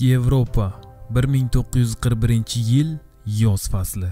yevropa 1941 yil yoz fasli.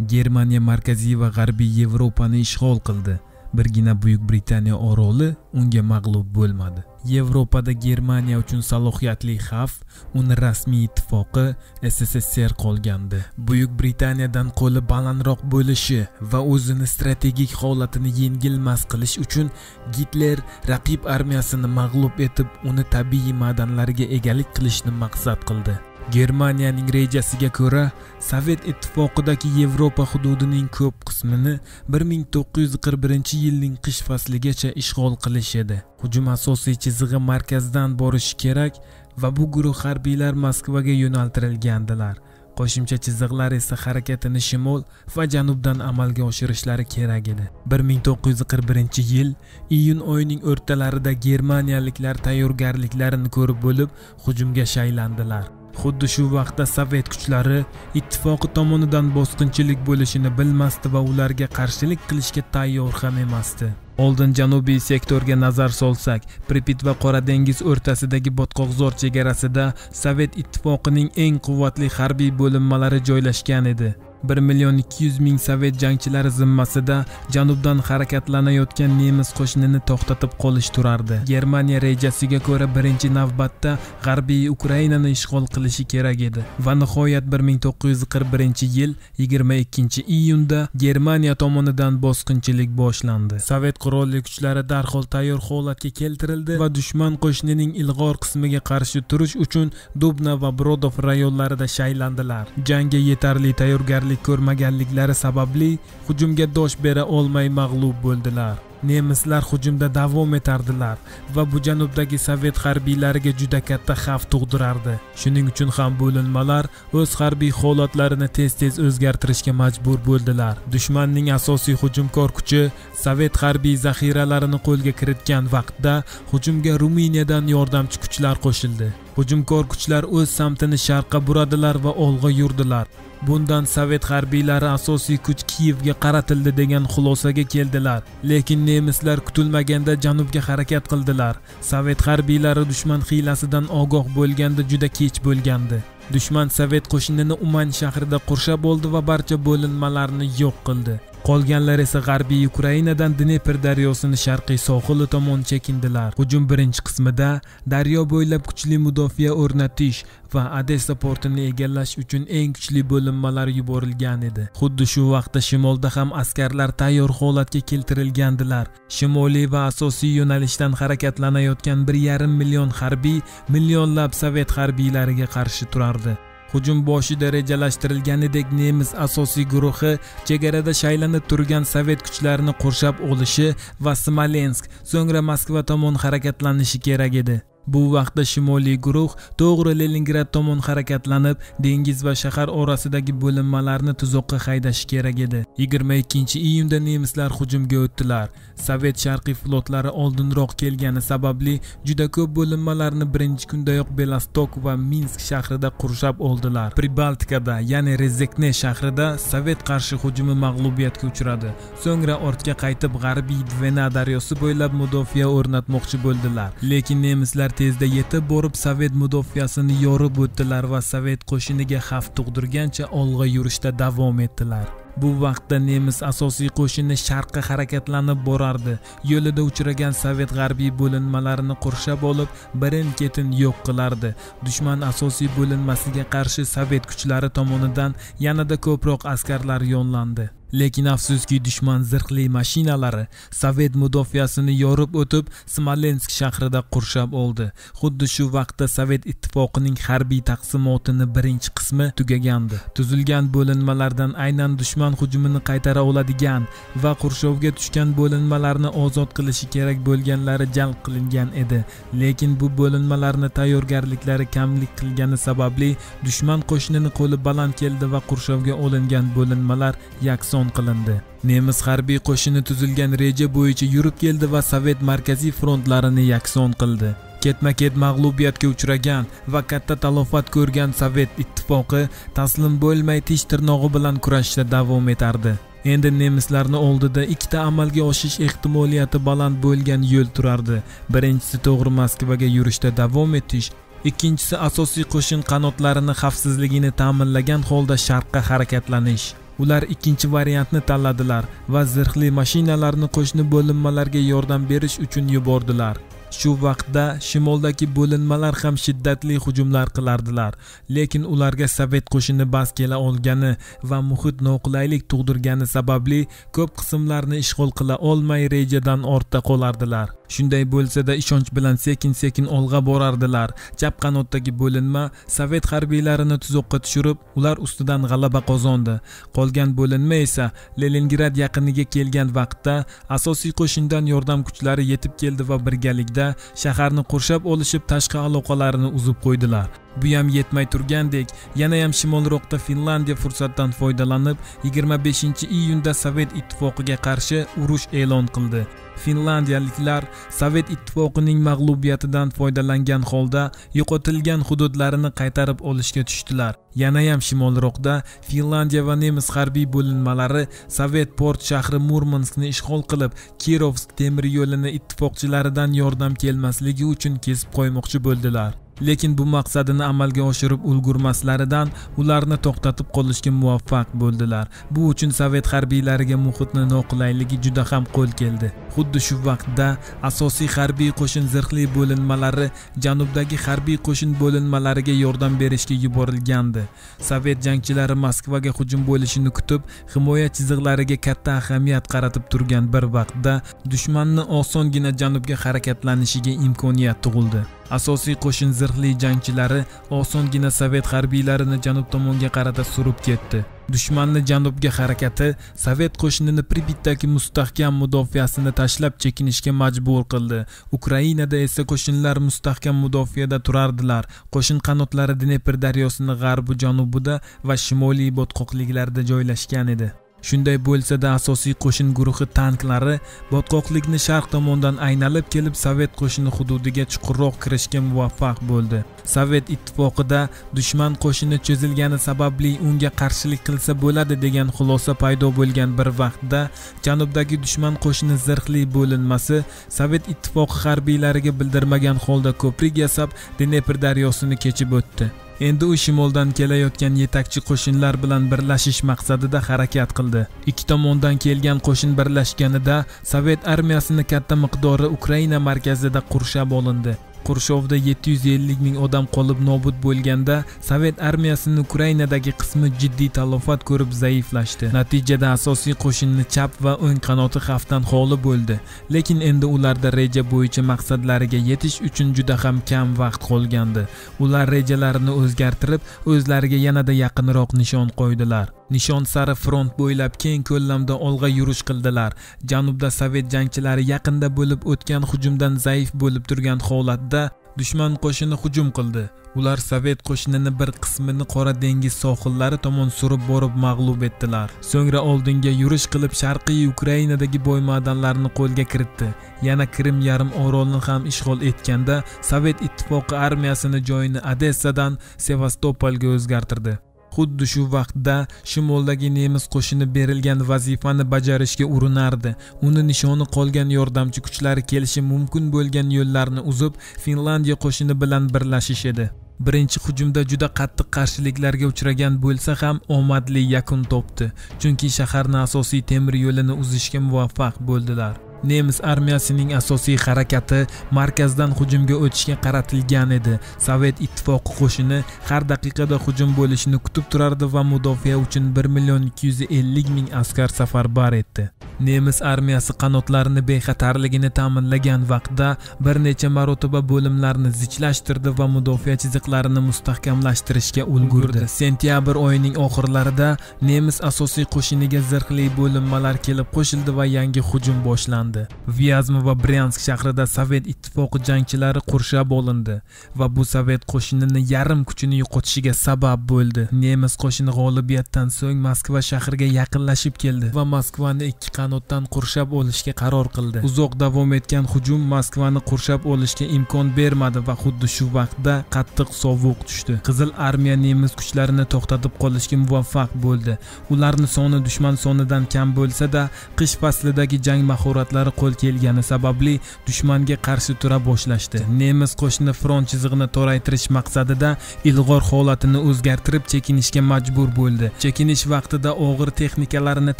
Germaniya markaziy va g'arbiy yevropani ishg'ol qildi. Birgina buyuk britaniya oroli unga mag'lub bo'lmadi. Yevropada germaniya uchun salohiyatli xavf uni rasmiy ittifoqi sssr qolgandi. Buyuk britaniyadan qo'li balandroq bo'lishi va o'zini strategik holatini yengilmas qilish uchun gitler raqib armiyasini mag'lub etib uni tabiiy madanlarga egalik qilishni maqsad qildi. Germaniyaning rejasiga ko'ra sovet ittifoqidagi yevropa hududining ko'p qismini 1941 yilning qish fasligacha ishg'ol qilish edi. Hujum asosiy chizig'i markazdan borishi kerak va bu guruh harbiylar moskvaga yo'naltirilgandilar. Qo'shimcha chiziqlar esa harakatini shimol va janubdan amalga oshirishlari kerak edi. 1941 yil iyun oyining o'rtalarida germaniyaliklar tayyorgarliklarini ko'rib bo'lib hujumga shaylandilar. Xuddi shu vaqtda sovet kuchlari ittifoqi tomonidan bosqinchilik bo'lishini bilmasdi va ularga qarshilik qilishga tayyor ham emasdi. Oldin janubiy sektorga nazar solsak pripit va qora dengiz o'rtasidagi botqoqzor chegarasida sovet ittifoqining eng quvvatli harbiy bo'linmalari joylashgan edi. 1 million 200 ming sovet jangchilari zimmasida janubdan harakatlanayotgan nemis qo'shinini to'xtatib qolish turardi. Germaniya rejasiga ko'ra birinchi navbatda g'arbiy ukrainani ishg'ol qilishi kerak edi va nihoyat 1941 yil 22 iyunda germaniya tomonidan bosqinchilik boshlandi. Sovet qurolli kuchlari darhol tayyor holatga keltirildi va dushman qo'shinining ilg'or qismiga qarshi turish uchun dubna va brodov rayonlarida shaylandilar. Jangga yetarli tayyorgarlik tayyorgarlik ko'rmaganliklari sababli hujumga dosh bera olmay mag'lub bo'ldilar. Nemislar hujumda davom etardilar va bu janubdagi sovet harbiylariga juda katta xavf tug'dirardi. Shuning uchun ham bo'linmalar o'z harbiy holatlarini tez tez o'zgartirishga majbur bo'ldilar. Dushmanning asosiy hujumkor kuchi sovet harbiy zaxiralarini qo'lga kiritgan vaqtda hujumga ruminiyadan yordamchi kuchlar qo'shildi. Hujumkor kuchlar o'z samtini sharqqa buradilar va olg'a yurdilar. Bundan sovet harbiylari asosiy kuch kiyevga qaratildi degan xulosaga keldilar. Lekin nemislar kutilmaganda janubga harakat qildilar. Sovet harbiylari dushman hiylasidan ogoh bo'lganda juda kech bo'lgandi. Dushman sovet qo'shinini uman shahrida qurshab oldi va barcha bo'linmalarni yo'q qildi. Qolganlar esa g'arbiy ukrainadan dnepr daryosini sharqiy sohili tomon chekindilar. Hujum birinchi qismida daryo bo'ylab kuchli mudofaa o'rnatish va odessa portini egallash uchun eng kuchli bo'linmalar yuborilgan edi. Xuddi shu vaqtda shimolda ham askarlar tayyor holatga keltirilgandilar. Shimoliy va asosiy yo'nalishdan harakatlanayotgan bir yarim million harbiy millionlab sovet harbiylariga qarshi turardi. Hujum boshida rejalashtirilganidek nemis asosiy guruhi chegarada shaylanib turgan sovet kuchlarini qurshab olishi va smolensk so'ngra moskva tomon harakatlanishi kerak edi. Bu vaqtda shimoliy guruh to'g'ri leningrad tomon harakatlanib dengiz va shahar orasidagi bo'linmalarni tuzoqqa haydashi kerak edi. 22 iyunda nemislar hujumga o'tdilar. Sovet sharqiy flotlari oldinroq kelgani sababli juda ko'p bo'linmalarni birinchi kundayoq belastok va minsk shahrida qurshab oldilar. Pribaltikada ya'ni rezekne shahrida sovet qarshi hujumi mag'lubiyatga uchradi. So'ngra ortga qaytib g'arbiy dvena daryosi bo'ylab mudofaa o'rnatmoqchi bo'ldilar. Lekin nemislar tezda yetib borib sovet mudofaasini yorib o'tdilar va sovet qo'shiniga xavf tug'dirgancha olg'a yurishda davom etdilar. Bu vaqtda nemis asosiy qo'shini sharqqa harakatlanib borardi. Yo'lida uchragan sovet g'arbiy bo'linmalarini qurshab olib birin ketin yo'q qilardi. Dushman asosiy bo'linmasiga qarshi sovet kuchlari tomonidan yanada ko'proq askarlar yo'llandi lekin afsuski dushman zirhli mashinalari sovet mudofaasini yorib o'tib smolensk shahrida qurshab oldi. Xuddi shu vaqtda sovet ittifoqining harbiy taqsimotini birinchi qismi tugagandi. Tuzilgan bo'linmalardan aynan dushman hujumini qaytara oladigan va qurshovga tushgan bo'linmalarni ozod qilishi kerak bo'lganlari jalb qilingan edi. Lekin bu bo'linmalarni tayyorgarliklari kamlik qilgani sababli dushman qo'shinini qo'li baland keldi va qurshovga olingan bo'linmalar yakson son qilindi. Nemis harbiy qo'shini tuzilgan reja bo'yicha yurib keldi va sovet markaziy frontlarini yakson qildi. Ketma ket mag'lubiyatga uchragan va katta talofat ko'rgan sovet ittifoqi taslim bo'lmay tish tirnog'i bilan kurashishda davom etardi. Endi nemislarni oldida ikkita amalga oshish ehtimoliyati baland bo'lgan yo'l turardi. Birinchisi to'g'ri moskvaga yurishda davom etish ikkinchisi asosiy qo'shin qanotlarini xavfsizligini ta'minlagan holda sharqqa harakatlanish. Ular ikkinchi variantni tanladilar va zirhli mashinalarni qo'shni bo'linmalarga yordam berish uchun yubordilar. Shu vaqtda shimoldagi bo'linmalar ham shiddatli hujumlar qilardilar lekin ularga sovet qo'shini bas kela olgani va muhit noqulaylik tug'dirgani sababli ko'p qismlarni ishg'ol qila olmay rejadan ortda qolardilar. Shunday bo'lsada ishonch bilan sekin sekin olg'a borardilar. Chap qanotdagi bo'linma sovet harbiylarini tuzoqqa tushirib ular ustidan g'alaba qozondi. Qolgan bo'linma esa leningrad yaqiniga kelgan vaqtda asosiy qo'shindan yordam kuchlari yetib keldi va birgalikda shaharni qurshab olishib tashqi aloqalarini uzib qo'ydilar. Bu ham yetmay turgandek yanayam shimolroqda finlandiya fursatdan foydalanib 25 iyunda sovet ittifoqiga qarshi urush e'lon qildi. Finlandiyaliklar sovet ittifoqining mag'lubiyatidan foydalangan holda yo'qotilgan hududlarini qaytarib olishga tushdilar. Yanayam shimolroqda finlandiya va nemis harbiy bo'linmalari sovet port shahri murmanskni ishg'ol qilib kirovsk temir yo'lini ittifoqchilaridan yordam kelmasligi uchun kesib qo'ymoqchi bo'ldilar. Lekin bu maqsadini amalga oshirib ulgurmaslaridan ularni to'xtatib qolishga muvaffaq bo'ldilar. Bu uchun sovet harbiylariga muhitni noqulayligi juda ham qo'l keldi. Xuddi shu vaqtda asosiy harbiy qo'shin zirhli bo'linmalari janubdagi harbiy qo'shin bo'linmalariga yordam berishga yuborilgandi. Sovet jangchilari moskvaga hujum bo'lishini kutib himoya chiziqlariga katta ahamiyat qaratib turgan bir vaqtda dushmanni osongina janubga harakatlanishiga imkoniyat tug'ildi. Asosiy qo'shin zirhli jangchilari osongina sovet harbiylarini janub tomonga qarata surib ketdi. Dushmanni janubga harakati sovet qo'shinini pribitdagi mustahkam mudofaasini tashlab chekinishga majbur qildi. Ukrainada esa qo'shinlar mustahkam mudofaada turardilar. Qo'shin qanotlari dnepr daryosini g'arbi janubida va shimoliy botqoqliklarda joylashgan edi. Shunday bo'lsa-da asosiy qo'shin guruhi tanklari botqoqlikni sharq tomondan aynalib kelib sovet qo'shini hududiga chuqurroq kirishga muvaffaq bo'ldi. Sovet ittifoqida dushman qo'shini cho'zilgani sababli unga qarshilik qilsa bo'ladi degan xulosa paydo bo'lgan bir vaqtda janubdagi dushman qo'shini zirhli bo'linmasi sovet ittifoqi harbiylariga bildirmagan holda ko'prik yasab dnepr daryosini kechib o'tdi. Endi u shimoldan kelayotgan yetakchi qo'shinlar bilan birlashish maqsadida harakat qildi. Ikki tomondan kelgan qo'shin birlashganida sovet armiyasini katta miqdori ukraina markazida qurshab olindi. Qurshovda 750 ming odam qolib nobud bo'lganda sovet armiyasining ukrainadagi qismi jiddiy talofat ko'rib zaiflashdi. Natijada asosiy qo'shinni chap va o'ng qanoti xavfdan xoli bo'ldi. Lekin endi ularda reja bo'yicha maqsadlariga yetish uchun juda ham kam vaqt qolgandi. Ular rejalarini o'zgartirib o'zlariga yanada yaqinroq nishon qo'ydilar. Nishon sari front bo'ylab keng ko'lamda olg'a yurish qildilar. Janubda sovet jangchilari yaqinda bo'lib o'tgan hujumdan zaif bo'lib turgan holatda dushman qo'shini hujum qildi. Ular sovet qo'shinini bir qismini qora dengiz sohillari tomon surib borib mag'lub etdilar. So'ngra oldinga yurish qilib sharqiy ukrainadagi boy madanlarni qo'lga kiritdi. Yana krim yarim orolni ham ishg'ol etganda sovet ittifoqi armiyasini joyini odessadan sevastopolga o'zgartirdi. Xuddi shu vaqtda shimoldagi nemis qo'shini berilgan vazifani bajarishga urinardi. Uni nishoni qolgan yordamchi kuchlari kelishi mumkin bo'lgan yo'llarni uzib finlandiya qo'shini bilan birlashish edi. Birinchi hujumda juda qattiq qarshiliklarga uchragan bo'lsa ham omadli yakun topdi chunki shaharni asosiy temir yo'lini uzishga muvaffaq bo'ldilar. Nemis armiyasining asosiy harakati markazdan hujumga o'tishga qaratilgan edi. Sovet ittifoqi qo'shini har daqiqada hujum bo'lishini kutib turardi va mudofaa uchun 1 million 250 ming askar safarbar etdi. Nemis armiyasi qanotlarini bexatarligini ta'minlagan vaqtda bir necha marotaba bo'limlarni zichlashtirdi va mudofaa chiziqlarini mustahkamlashtirishga ulgurdi. Sentyabr oyining oxirlarida nemis asosiy qo'shiniga zirhli bo'linmalar kelib qo'shildi va yangi hujum boshlandi. Vyazma va bryansk shahrida sovet ittifoqi jangchilari qurshab olindi va bu sovet qo'shinini yarim kuchini yo'qotishiga sabab bo'ldi. Nemis qo'shini g'olibiyatdan so'ng moskva shahriga yaqinlashib keldi va moskvani ikki qanotdan qurshab olishga qaror qildi. Uzoq davom etgan hujum moskvani qurshab olishga imkon bermadi va xuddi shu vaqtda qattiq sovuq tushdi. Qizil armiya nemis kuchlarini to'xtatib qolishga muvaffaq bo'ldi. Ularni soni dushman sonidan kam bo'lsa-da qish faslidagi jang mahoratlari qo'l kelgani sababli dushmanga qarshi tura boshlashdi. Nemis qo'shini front chizig'ini toraytirish maqsadida ilg'or holatini o'zgartirib chekinishga majbur bo'ldi. Chekinish vaqtida og'ir texnikalarini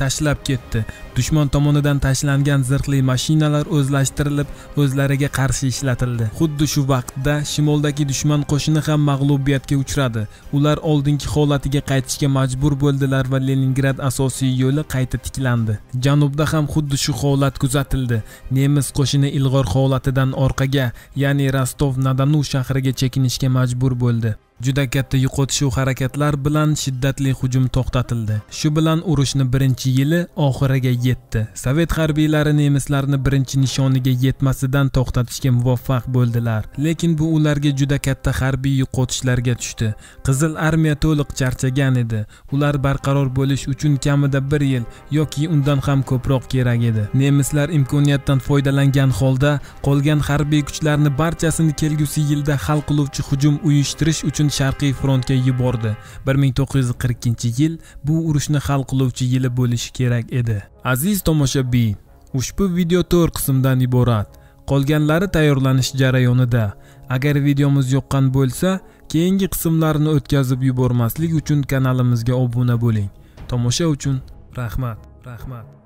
tashlab ketdi. Dushman tomonidan tashlangan zirhli mashinalar o'zlashtirilib o'zlariga qarshi ishlatildi. Xuddi shu vaqtda shimoldagi dushman qo'shini ham mag'lubiyatga uchradi. Ular oldingi holatiga qaytishga majbur bo'ldilar va leningrad asosiy yo'li qayta tiklandi. Janubda ham xuddi shu holat kuzatildi. Nemis qo'shini ilg'or holatidan orqaga ya'ni rostov na donu shahriga chekinishga majbur bo'ldi. Juda katta yo'qotishuv harakatlar bilan shiddatli hujum to'xtatildi. Shu bilan urushni birinchi yili oxiriga yetdi. Sovet harbiylari nemislarni birinchi nishoniga yetmasidan to'xtatishga muvaffaq bo'ldilar. Lekin bu ularga juda katta harbiy yo'qotishlarga tushdi. Qizil armiya to'liq charchagan edi. Ular barqaror bo'lish uchun kamida bir yil yoki undan ham ko'proq kerak edi. Nemislar imkoniyatdan foydalangan holda qolgan harbiy kuchlarni barchasini kelgusi yilda hal qiluvchi hujum uyushtirish uchun sharqiy frontga yubordi. 1942 yil bu urushni hal qiluvchi yili bo'lishi kerak edi. Aziz tomoshabin ushbu video to'rt qismdan iborat. Qolganlari tayyorlanish jarayonida. Agar videomiz yoqqan bo'lsa keyingi qismlarni o'tkazib yubormaslik uchun kanalimizga obuna bo'ling. Tomosha uchun rahmat rahmat.